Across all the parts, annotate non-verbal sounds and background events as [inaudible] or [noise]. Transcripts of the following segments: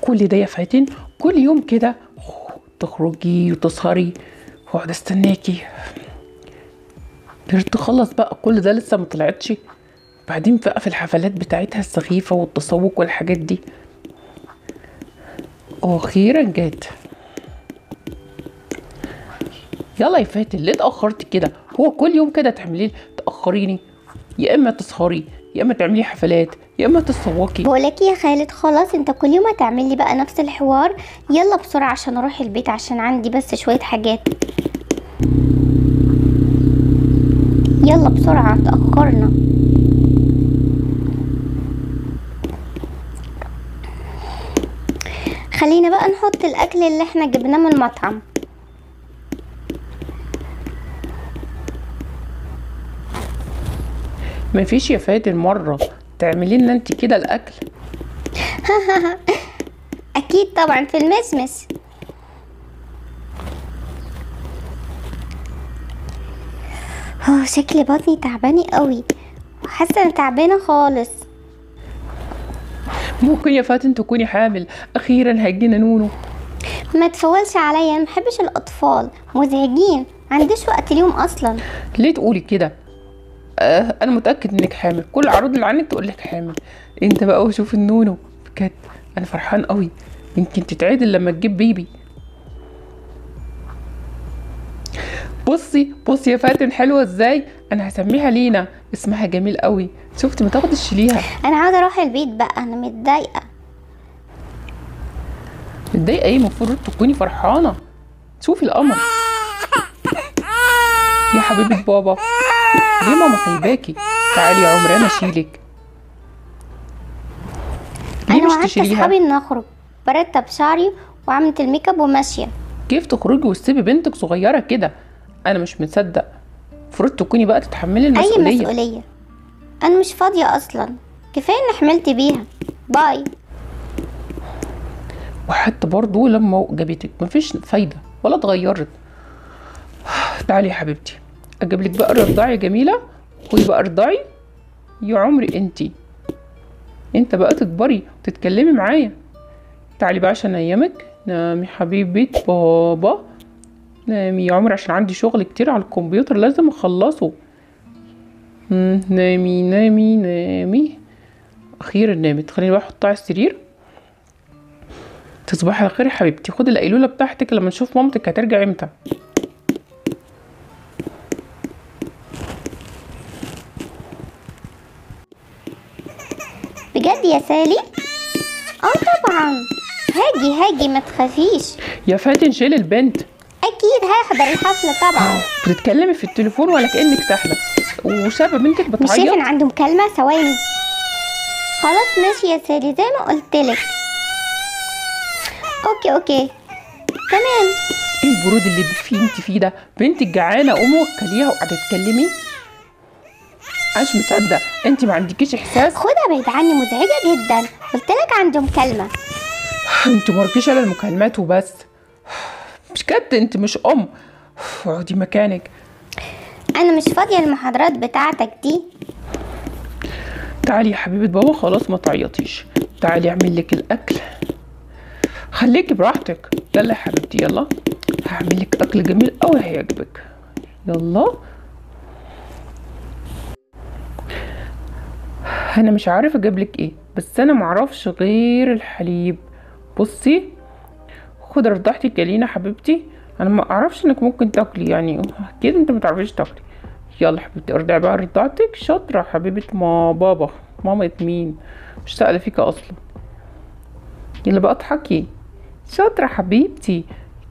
كل ده فاتن كل يوم كده تخرجي وتسهري. واقعد استناكي. تخلص بقى كل ده لسه ما طلعتش. بعدين بقى في الحفلات بتاعتها السخيفة والتسوق والحاجات دي. أخيرا جت يلا يا فاتن ليه اتأخرت كده؟ هو كل يوم كده تعملي تأخريني يا إما تسهري يا إما تعملي حفلات يا إما تتسوقي. بقولك يا خالد خلاص انت كل يوم هتعمل لي بقى نفس الحوار. يلا بسرعة عشان أروح البيت عشان عندي بس شوية حاجات. يلا بسرعة تأخرنا خلينا بقى نحط الأكل اللي إحنا جبناه من المطعم. مفيش يا فاتن مرة. تعملي لنا انت كده الأكل. [laughs] أكيد طبعا في المسمس. هو شكل بطني تعباني قوي. وحاسة أنا تعبانة خالص. ممكن يا فاتن تكوني حامل. أخيرا هيجينا نونو. ما تفولش عليا أنا محبش الأطفال. مزعجين. معنديش وقت اليوم أصلا. ليه تقولي كده؟ آه أنا متأكد إنك حامل. كل العروض اللي عنك تقول لك حامل. أنت بقى وشوف النونو. بجد أنا فرحان قوي يمكن تتعدل لما تجيب بيبي. بصي بصي يا فاتن حلوة إزاي؟ أنا هسميها لينا. اسمها جميل قوي شفت ما تاخدش ليها. أنا عاوزة أروح البيت بقى. أنا متضايقة. متضايقة إيه؟ المفروض تكوني فرحانة. شوفي القمر. يا حبيبة بابا. ليه ماما سايباكي تعالي يا عمري أنا أشيلك. ليه أنا مش تشيليها؟ أصحابي ان أخرج برتب شعري وعملت ال make up وماشية. كيف تخرجي وتسيبي بنتك صغيرة كده؟ أنا مش مصدق. المفروض تكوني بقى تتحملي أي المسؤولية. مسؤولية. أنا مش فاضية أصلا. كفاية ان حملت بيها. bye. وحتى برضو لما جابتك مفيش فايدة ولا اتغيرت. تعالي يا حبيبتي. أجيب لك بقى رضاعي جميلة خدي بقى رضاعي يا عمري انتي أنت بقى تكبري وتتكلمي معايا. تعالي بقى عشان انيمك نامي حبيبة بابا. نامي يا عمري عشان عندي شغل كتير على الكمبيوتر لازم أخلصه. نامي نامي نامي. أخيرا نامت خليني بقى احطها على السرير. تصبحي على خير يا حبيبتي. خدي القيلولة بتاعتك لما نشوف مامتك هترجع إمتى. بجد يا سالي؟ آه طبعا. هاجي هاجي ما تخافيش. يا فاتن شيل البنت. أكيد هحضر الحفله طبعا. بتتكلمي في التليفون ولا كأنك سهله وسايبه بنتك مش بتعيط ان عندي مكالمة؟ ثواني. خلاص ماشي يا سالي. زي ما قلتلك okay okay. تمام. إيه البرود اللي فيه انت فيه ده؟ بنتك جعانة قومي وكليها وقاعدة تتكلمي؟ مش مصدق. انت ما عندكيش احساس؟ خدها بعيد عني مزعجة جدا. قلتلك عندي مكالمه انت ما وراكيش إلا المكالمات وبس. مش كده؟ انت مش أم. اقعدي مكانك. أنا مش فاضية المحاضرات بتاعتك دي. تعالي يا حبيبة بابا خلاص ما تعيطيش. تعالي أعمل لك الأكل. خليكي براحتك. يلا يا حبيبتي يلا. هعمل لك أكل جميل قوي هيعجبك. يلا. أنا مش عارف أجيب لك إيه بس أنا معرفش غير الحليب. بصي خد رضعتك يا لينا حبيبتي. أنا ما أعرفش إنك ممكن تاكلي يعني أكيد أنت ما تعرفيش تاكلي. يلا حبيبتي ارضعي بقى رضعتك شاطرة حبيبة ما بابا ماما مين مش سائله فيك أصلا. يلا بقى اضحكي. شاطرة حبيبتي.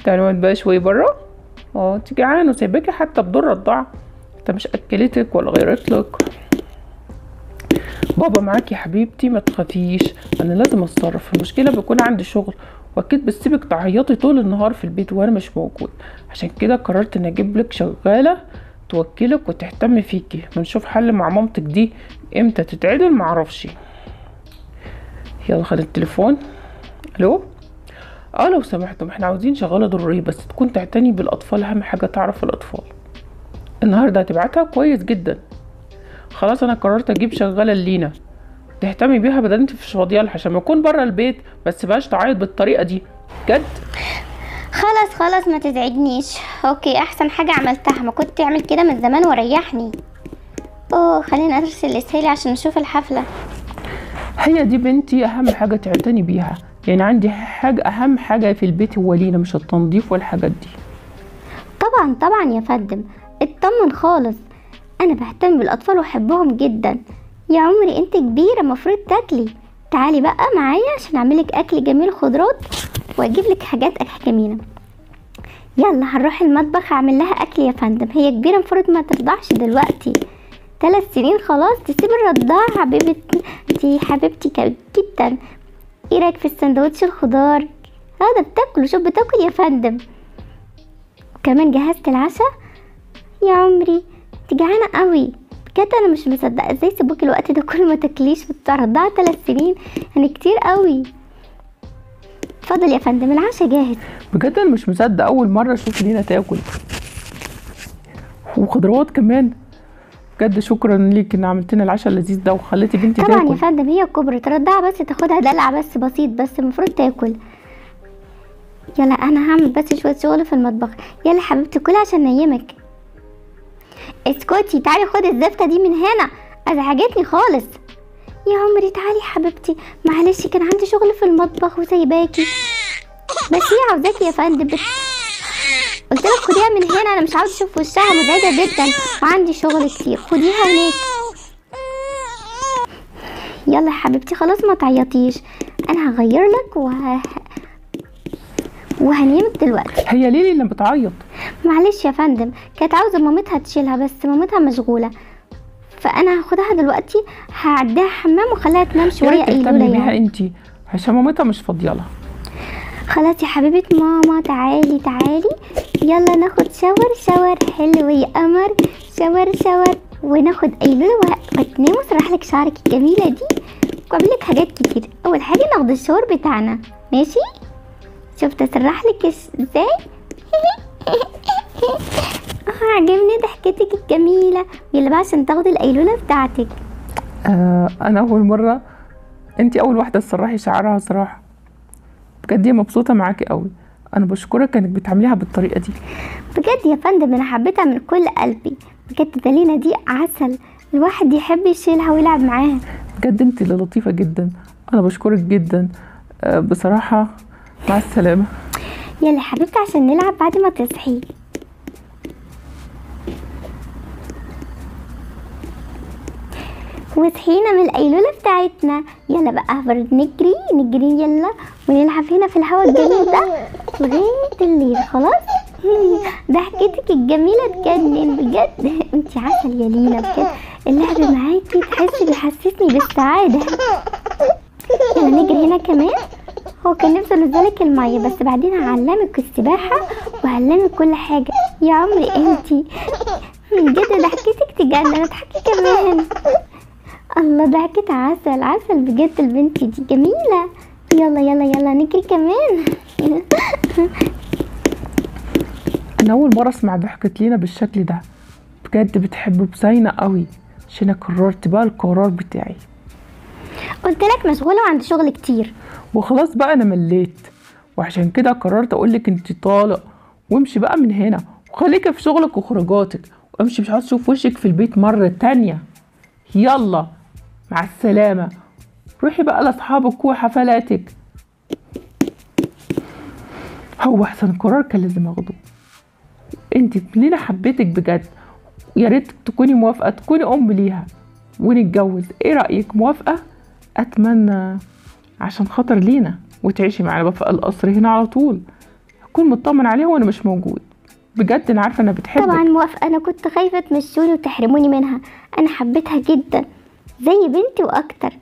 تعالي نقعد بقى شوية بره أه انت جعانة وسايباكي حتى بدور رضاعة. انت مش أكلتك ولا غيرت لك بابا معاكي يا حبيبتي ما تخافيش. أنا لازم أتصرف. المشكلة بيكون عندي شغل. وأكيد بسيبك تعيطي طول النهار في البيت وأنا مش موجود. عشان كده قررت ان أجيب لك شغالة توكلك وتهتم فيكي. ونشوف حل مع مامتك دي إمتى تتعدل؟ معرفش يلا خد التليفون. ألو؟ آه لو سمحتم. إحنا عاوزين شغالة ضرورية بس تكون تعتني بالأطفال. أهم حاجة تعرف الأطفال. النهارده هتبعتها كويس جدا. خلاص أنا قررت أجيب شغالة لينا. تهتمي بيها بدل أنت مش فاضيه عشان ما اكون بره البيت بس بقاش تعيط بالطريقة دي. بجد خلاص خلاص ما تزعجنيش. أوكي أحسن حاجة عملتها. ما كنت تعمل كده من زمان وريحني. أوه خليني أرسل لسالي عشان أشوف الحفلة. هي دي بنتي أهم حاجة تعتني بيها. يعني عندي حاجة أهم حاجة في البيت هو لينا مش التنظيف والحاجات دي. طبعا طبعا يا فندم. اطمن خالص. أنا بهتم بالأطفال وأحبهم جدا. يا عمري أنت كبيرة مفروض تاكلي. تعالي بقى معايا عشان اعملك أكل جميل خضروات وأجيب لك حاجات جميلة. يلا هنروح المطبخ أعمل لها أكل يا فندم. هي كبيرة المفروض ما ترضعش دلوقتي. ثلاث سنين خلاص تسيب الرضاعة حبيبتي. حبيبتي جدا. إيه رأيك في السندوتش الخضار؟ هذا بتاكله. شوف بتاكل يا فندم. كمان جهزت العشاء؟ يا عمري. انت جعانة قوي. بجد أنا مش مصدقة إزاي سيبوك الوقت ده كله ما تاكليش بترضعي ثلاث سنين. يعني كتير قوي. اتفضل يا فندم العشاء جاهز. بجد أنا مش مصدق أول مرة أشوف لينا تاكل. وخضروات كمان. بجد شكرا ليك ان عملت لنا العشاء اللذيذ ده وخليتي بنتي طبعا يا تاكل. فندم هي كبرت رضعها بس تاخدها دلع بس بسيط بس المفروض تاكل. يلا أنا هعمل بس شوية شغل في المطبخ. يلا حبيبتي كلي عشان نيمك. اسكتي تعالي خدي الزفته دي من هنا. أزعجتني خالص. يا عمري تعالي حبيبتي. معلش كان عندي شغل في المطبخ وسايباكي. بس هي عاوزاكي يا فندم. بت... قلت لك خديها من هنا أنا مش عاوز أشوف وشها. مزعجة جدا. وعندي شغل كتير. خديها هناك. يلا يا حبيبتي خلاص ما تعيطيش. أنا هغير لك وه... وهنيمك دلوقتي. هي ليلي اللي بتعيط. معلش يا فندم كانت عاوزة مامتها تشيلها بس مامتها مشغولة. فأنا هاخدها دلوقتي هعديها حمام وخليها تنام قيلوله بيها يعني. انتي عشان مامتها مش فاضية لها. خلاص يا حبيبة ماما تعالي تعالي. يلا ناخد شاور شاور حلو يا قمر شاور شاور. وناخد قيلوله و- وتنام واسرح لك شعرك الجميلة دي. واعمل لك حاجات كتير. أول حاجة ناخد الشاور بتاعنا. ماشي؟ شفت اسرح لك إزاي؟ [laughs] آه، عجبني ضحكتك الجميلة. يلا بقى عشان تاخدي القيلوله بتاعتك. آه أنا أول مرة أنتي أول واحدة تسرحي شعرها صراحة. بجد هي مبسوطة معاكي قوي أنا بشكرك إنك بتعمليها بالطريقة دي. بجد يا فندم أنا حبيتها من كل قلبي. بجد دالينا دي عسل. الواحد يحب يشيلها ويلعب معاها. بجد انت اللي لطيفه جدا. أنا بشكرك جدا. آه بصراحة مع السلامة. يلا حبيبتي عشان نلعب بعد ما تصحي. وصحينا من القيلولة بتاعتنا. يلا بقى برد نجري نجري يلا. ونلعب هنا في الهواء الجميل ده لغاية الليل خلاص؟ [laughs] ضحكتك الجميلة تجنن بجد. [laughs] انتي عسل يا لينا بجد. اللعب معاكي تحسي بيحسسني بالسعادة [laughs] يلا نجري هنا كمان. هو كان نفسه نزلك المية بس بعدين هعلمك السباحة وهعلمك كل حاجة. يا عمري انتي بجد ضحكتك تجنن اضحكي كمان. الله ضحكت عسل عسل بجد البنت دي. جميلة. يلا يلا يلا نجري كمان. [laughs] أنا أول مرة أسمع ضحكة لينا بالشكل ده. بجد بتحب بسينة قوي. عشان أنا قررت بقى القرار بتاعي. قلت لك مشغولة وعندي شغل كتير. وخلاص بقى أنا مليت. وعشان كده قررت أقولك أنت طالق. وامشي بقى من هنا. وخليكي في شغلك وخروجاتك. وامشي مش عاوز أشوف وشك في البيت مرة تانية. يلا. مع السلامة. روحي بقى لأصحابك وحفلاتك. هو أحسن قرار كان لازم أخده. أنت لينا حبيتك بجد. يا ريت تكوني موافقة تكوني أم ليها. ونتجوز. إيه رأيك؟ موافقة؟ أتمنى. عشان خاطر لينا وتعيشي معانا بقى في القصر هنا على طول. اكون مطمن عليها وأنا مش موجود. بجد أنا عارفة انها بتحبك. طبعا موافقة. أنا كنت خايفة تمشوني وتحرموني منها. أنا حبيتها جدا. زي بنتي وأكتر.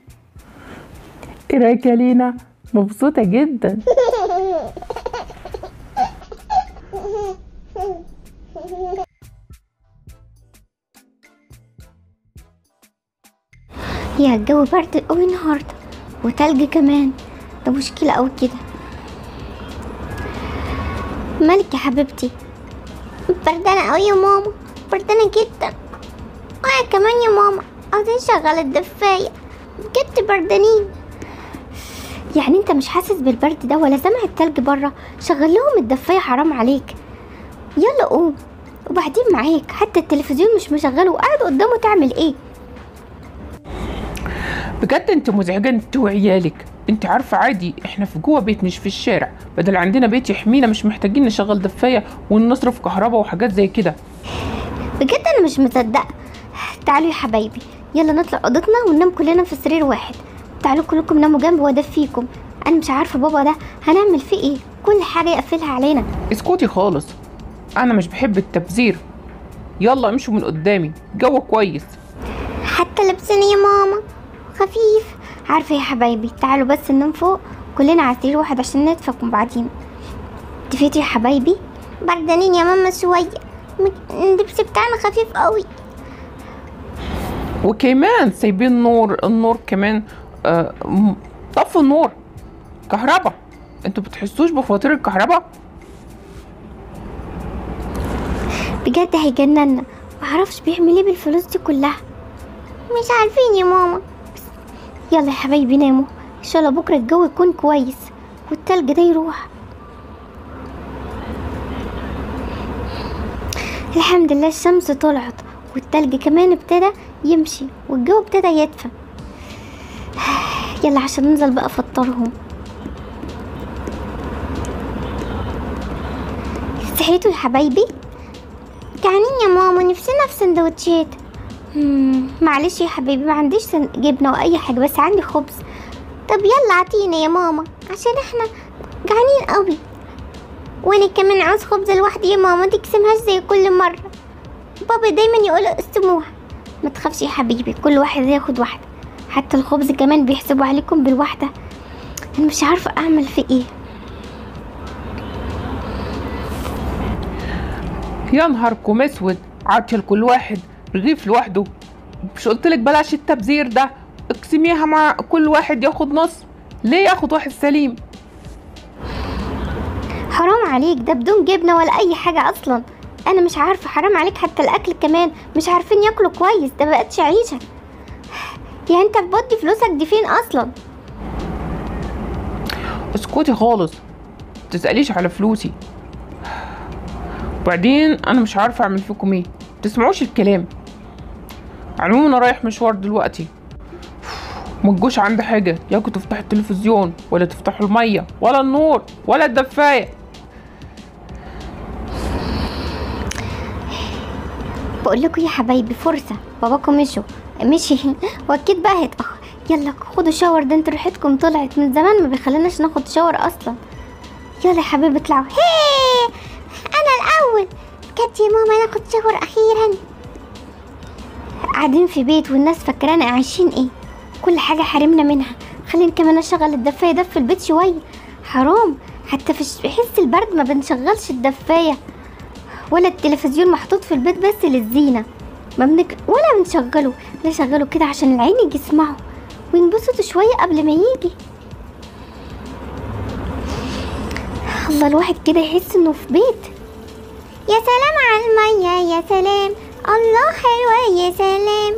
إيه رأيك يا لينا؟ مبسوطة جدا. يا الجو برد قوي النهارده. وتلج كمان. ده مشكلة قوي كده. مالك يا حبيبتي؟ بردانة قوي يا ماما. بردانة جدا. وأنا كمان يا ماما. عاوزين نشغل الدفاية. بجد بردانين. يعني أنت مش حاسس بالبرد ده ولا سامع التلج بره؟ شغل لهم الدفاية حرام عليك. يلا قوم. وبعدين معاك. حتى التلفزيون مش مشغله. وقاعد قدامه تعمل إيه؟ بجد انت مزعجه انت وعيالك انت عارفة عادي إحنا في جوه بيت مش في الشارع. بدل عندنا بيت يحمينا مش محتاجين نشغل دفاية ونصرف كهرباء وحاجات زي كده. بجد أنا مش مصدقة. تعالوا يا حبايبي. يلا نطلع أوضتنا وننام كلنا في سرير واحد. تعالوا كلكم ناموا جنبي وادفيكم أنا مش عارفة بابا ده هنعمل فيه إيه؟ كل حاجة يقفلها علينا. اسكتي خالص. أنا مش بحب التبذير. يلا امشوا من قدامي. جو كويس. حتى لبسنا يا ماما. خفيف. عارفة يا حبايبي تعالوا بس ننام فوق. كلنا على سرير واحد عشان ندفك من بعضينا. دفيتوا يا حبايبي؟ بردانين يا ماما شوية اللبس بتاعنا خفيف قوي. وكمان سايبين النور النور كمان آه طفوا النور. كهرباء أنتوا بتحسوش بفواتير الكهرباء بجد هيجننا معرفش بيعمل إيه بالفلوس دي كلها. مش عارفين يا ماما. يلا يا حبايبي ناموا. إن شاء الله بكرة الجو يكون كويس. والتلج ده يروح. الحمد لله الشمس طلعت والتلج كمان ابتدى يمشي والجو ابتدى يدفى. [sighs] يلا عشان ننزل بقى افطرهم صحيتوا يا حبايبي؟ جعانين يا ماما نفسنا في سندوتشات. معلش يا حبيبي ما عنديش جبنة وأي حاجة بس عندي خبز. طب يلا اعطينا يا ماما عشان إحنا جعانين قوي. وأنا كمان عاوز خبز لوحدي يا ماما تقسمهاش زي كل مرة. بابا دايما يقول اقسموها. ما تخافش يا حبيبي كل واحد ياخد واحدة. حتى الخبز كمان بيحسبوا عليكم بالواحدة. أنا مش عارفة أعمل في إيه. يا نهاركم أسود عطل كل واحد. رغيف لوحده. مش قلتلك بلاش التبذير ده. اقسميها مع كل واحد ياخد نص. ليه ياخد واحد سليم؟ حرام عليك. ده بدون جبنة ولا أي حاجة أصلا. أنا مش عارفة حرام عليك حتى الأكل كمان. مش عارفين ياكلوا كويس. ده بقتش عيشة. يعني أنت بتودي فلوسك دي فين أصلا؟ اسكتي خالص. متسأليش على فلوسي. وبعدين أنا مش عارفة أعمل فيكم إيه. تسمعوش الكلام. على العموم أنا رايح مشوار دلوقتي. ما تجوش عندي حاجة ياكل تفتحوا التلفزيون ولا تفتحوا المية ولا النور ولا الدفاية. بقول لكم يا حبايبي فرصة. باباكم مشوا. مشي. [laughs] وأكيد بقى هيتأخر. يلا خدوا شاور ده أنتوا ريحتكم طلعت من زمان ما بيخليناش ناخد شاور أصلا. يلا يا حبيبي اطلعوا. هي [laughs] أنا الأول. بجد يا ماما ناخد شاور أخيرا. قاعدين في بيت والناس فاكرانا عايشين إيه؟ كل حاجة حرمنا منها. خلينا كمان أشغل الدفاية ده في البيت شوية. حرام. حتى في حس البرد ما بنشغلش الدفاية. ولا التلفزيون محطوط في البيت بس للزينة. ما بنك... ولا بنشغله. نشغله كده عشان العين يجي يسمعه. وينبسطوا شوية قبل ما يجي. الله الواحد كده يحس إنه في بيت. يا سلام على المية يا سلام. الله حلوة يا سلام.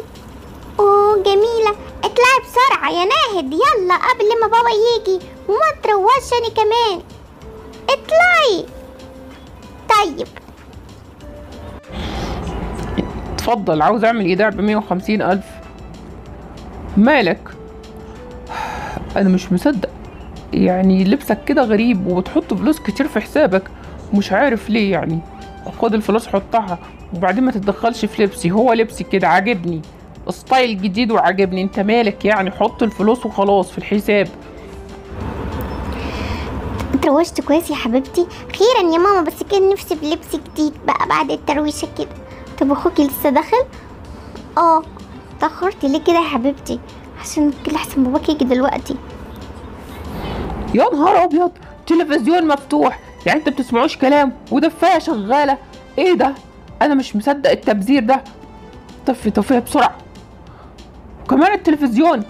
اوه جميلة اطلعي بسرعة يا ناهد. يلا قبل ما بابا يجي وما تروش أنا كمان. اطلعي. طيب. اتفضل عاوز أعمل ايداع بمية وخمسين ألف. مالك؟ أنا مش مصدق. يعني لبسك كده غريب وبتحط فلوس كتير في حسابك. مش عارف ليه يعني. خد الفلوس حطها. وبعدين ما تتدخلش في لبسي. هو لبسي كده عاجبني. ستايل جديد وعاجبني. انت مالك يعني؟ حط الفلوس وخلاص في الحساب. تروشت كويس يا حبيبتي. خيرا يا ماما بس كان نفسي بلبس جديد بقى بعد الترويشة كده. طب اخوكي لسه داخل؟ آه. تأخرتي ليه كده يا حبيبتي؟ عشان كده أحسن باباك يجي دلوقتي. يا نهار أبيض! تلفزيون مفتوح. يعني انت بتسمعوش كلام؟ ودفايه شغالة. إيه ده؟ أنا مش مصدق التبذير ده. طفي طفيها بسرعة. كمان التلفزيون.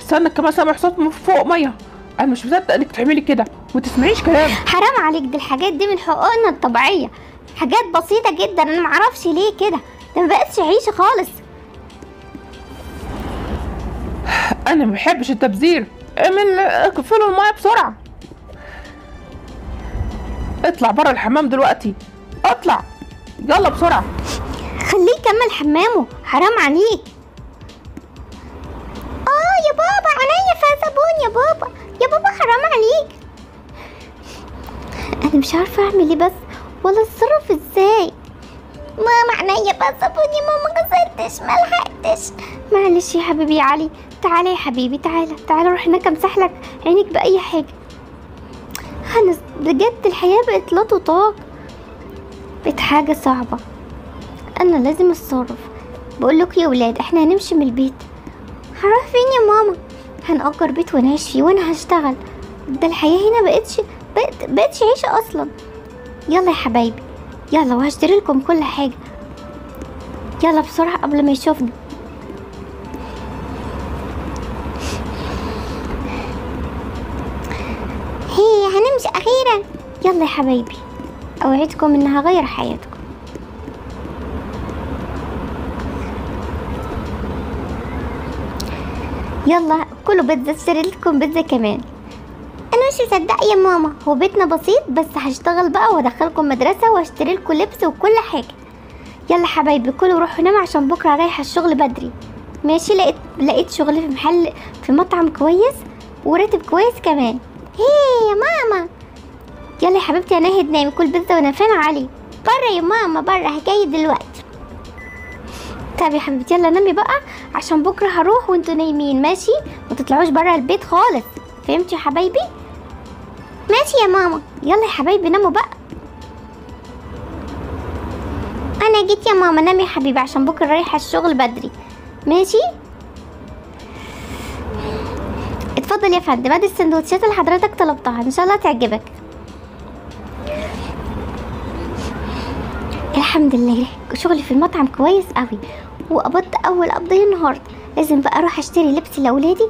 استنى كمان سامع صوت من فوق مية. أنا مش مصدق إنك تعملي كده. وما تسمعيش كلام. حرام عليك دي الحاجات دي من حقوقنا الطبيعية. حاجات بسيطة جدا. أنا معرفش ليه كده. ده مبقتش عيشة خالص. أنا ما بحبش التبذير. إعمل اقفلوا الميه بسرعة. اطلع بره الحمام دلوقتي. اطلع. يلا بسرعة. خليه يكمل حمامه حرام عليك. آه يا بابا عينيا فيها صابون يا بابا. يا بابا حرام عليك. أنا مش عارفة أعمل إيه بس ولا أتصرف إزاي. ماما عينيا صابون يا ماما غسلتش ما لحقتش. معلش يا حبيبي يا علي. تعالى يا حبيبي تعالى تعالى روح هناك أمسح لك عينيك بأي حاجة. أنا بجد الحياة بقت لا تطاق. بقت حاجة صعبة. أنا لازم أتصرف. بقول لكم يا ولاد إحنا هنمشي من البيت. هروح فين يا ماما؟ هنأجر بيت ونعيش فيه وأنا هشتغل. ده الحياة هنا بقتش بقت بقتش عيشة أصلا. يلا يا حبايبي. يلا وهشتري لكم كل حاجة. يلا بسرعة قبل ما يشوفنا هي هنمشي أخيرا. يلا يا حبايبي. أوعدكم إنها هغير حياتكم. يلا كلوا بيتزا اشتري لكم بيتزا كمان. أنا مش مصدقة يا ماما هو بيتنا بسيط بس هشتغل بقى وأدخلكم مدرسة وأشتري لكم لبس وكل حاجة. يلا حبايبي كلوا روحوا ناموا عشان بكرة رايحة الشغل بدري. ماشي لقيت لقيت شغل في محل في مطعم كويس وراتب كويس كمان. هي يا ماما! يلا يا حبيبتي يا ناهد نامي كل بيتزا ونفان علي بره يا ماما بره جاي دلوقتي. طب يا حبيبتي يلا نامي بقى عشان بكرة هروح وانتوا نايمين. ماشي؟ ما تطلعوش بره البيت خالص. فهمتوا يا حبايبي؟ ماشي يا ماما. يلا يا حبايبي ناموا بقى. أنا جيت يا ماما. نامي يا حبيبي عشان بكرة رايحة الشغل بدري. ماشي؟ اتفضل يا فندم. أدي السندوتشات اللي حضرتك طلبتها. إن شاء الله تعجبك. الحمد لله. شغلي في المطعم كويس قوي وقبضت أول قبضيه النهارده لازم بقى أروح أشتري لبس لأولادي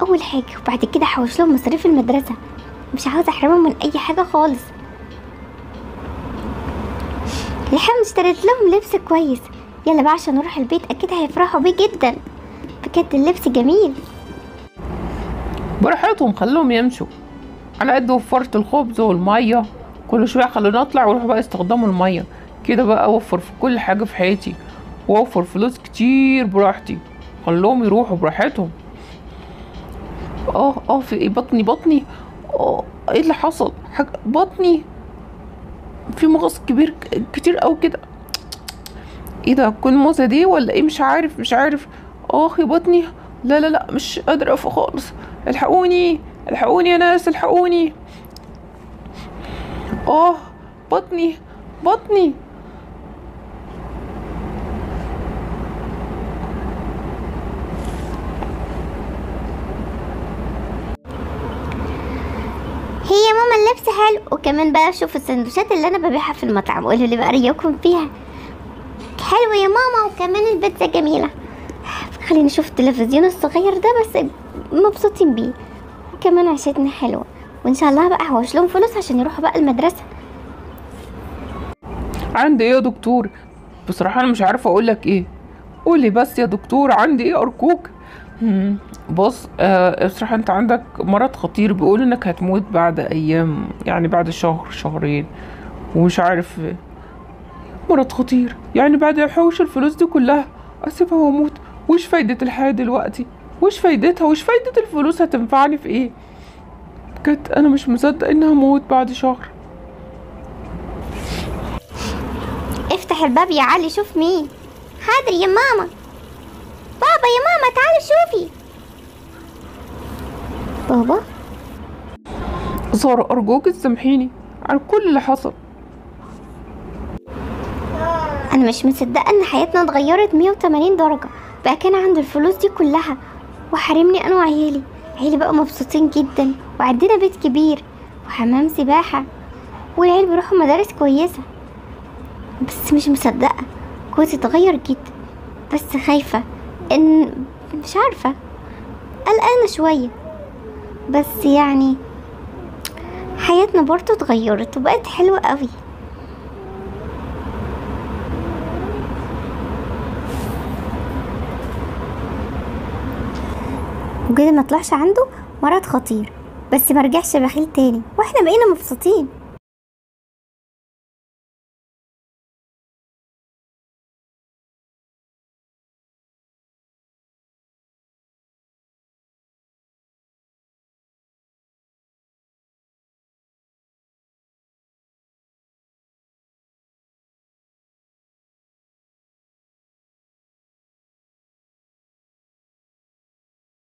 أول حاجة وبعد كده احوش لهم مصاريف المدرسة. مش عاوزة أحرمهم من أي حاجة خالص. الحمد اشتريت لهم لبس كويس. يلا بقى عشان نروح البيت أكيد هيفرحوا بيه جدا. بجد اللبس جميل. براحتهم خلوهم يمشوا. على قد وفرت الخبز والمية. كل شوية خلوني اطلع وأروح بقى استخدموا المية. كده بقى أوفر في كل حاجة في حياتي وأوفر فلوس كتير براحتي خلوهم يروحوا براحتهم. آه آه في إيه؟ بطني بطني. آه إيه اللي حصل؟ حاجة بطني. في مغص كبير كتير قوي كده. إيه ده؟ كل موزة دي ولا إيه؟ مش عارف مش عارف. آه يا بطني. لا لا لا مش قادرة أقف خالص. الحقوني الحقوني يا ناس الحقوني. آه بطني بطني هي يا ماما اللبس حلو وكمان بقى شوف السندوتشات اللي أنا ببيعها في المطعم قولوا لي بقى رايكم فيها. حلوة يا ماما وكمان البيتزا جميلة. خلينا نشوف التلفزيون الصغير ده بس مبسوطين بيه. وكمان عيشتنا حلوة. وإن شاء الله بقى هوش لهم فلوس عشان يروحوا بقى المدرسة. عندي إيه يا دكتور؟ بصراحة أنا مش عارفة أقولك إيه. قولي بس يا دكتور عندي إيه أرجوك؟ بص آه بصراحة انت عندك مرض خطير بيقول انك هتموت بعد أيام يعني بعد شهر شهرين ومش عارف. مرض خطير يعني بعد ما احوش الفلوس دي كلها اسيبها واموت وش فايدة الحياة دلوقتي؟ وش فايدتها؟ وش فايدة الفلوس؟ هتنفعني في إيه؟ بجد أنا مش مصدق اني هموت بعد شهر. افتح الباب يا علي شوف مين. حاضر يا ماما. بابا يا ماما تعالي شوفي. بابا سارة أرجوك تسامحيني على كل اللي حصل. أنا مش مصدقة إن حياتنا اتغيرت 180 درجة. بقى كان عنده الفلوس دي كلها. وحرمني أنا وعيالي. عيالي بقوا مبسوطين جدا. وعندنا بيت كبير. وحمام سباحة. والعيال بيروحوا مدارس كويسة. بس مش مصدقة. جوزي اتغير جدا. بس خايفة. إن مش عارفة. قلقانة شوية. بس يعني حياتنا برضو اتغيرت وبقت حلوة قوي. وكده ما طلعش عنده مرض خطير بس مرجعش بخيل تاني وإحنا بقينا مبسوطين.